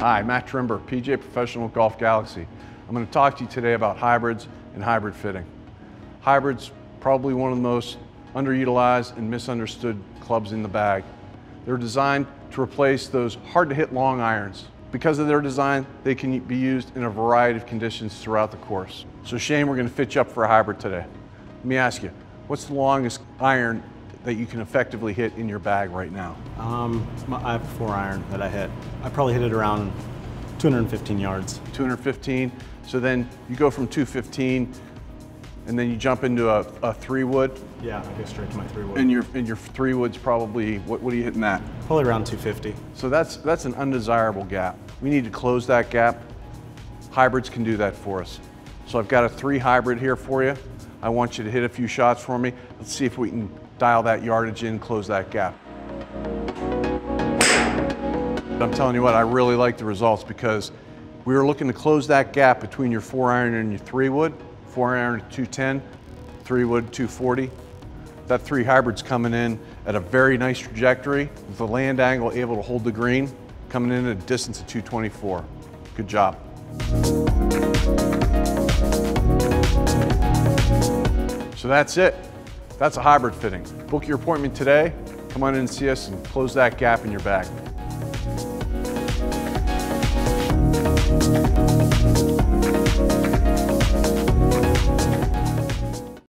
Hi, Matt Trimber, PGA Professional Golf Galaxy. I'm going to talk to you today about hybrids and hybrid fitting. Hybrids, probably one of the most underutilized and misunderstood clubs in the bag. They're designed to replace those hard to hit long irons. Because of their design, they can be used in a variety of conditions throughout the course. So Shane, we're going to fit you up for a hybrid today. Let me ask you, what's the longest iron that you can effectively hit in your bag right now? Um, I have a four iron that I hit. I probably hit it around 215 yards. 215. So then you go from 215 and then you jump into a, a three wood. Yeah, I go straight to my three wood. And your and your three wood's probably what what are you hitting that? Probably around 250. So that's that's an undesirable gap. We need to close that gap. Hybrids can do that for us. So I've got a three hybrid here for you. I want you to hit a few shots for me. Let's see if we can dial that yardage in, close that gap. I'm telling you what, I really like the results because we were looking to close that gap between your four iron and your three wood, four iron at 210, three wood 240. That three hybrid's coming in at a very nice trajectory with the land angle able to hold the green, coming in at a distance of 224. Good job. So that's it. That's a hybrid fitting. Book your appointment today. Come on in and see us and close that gap in your bag.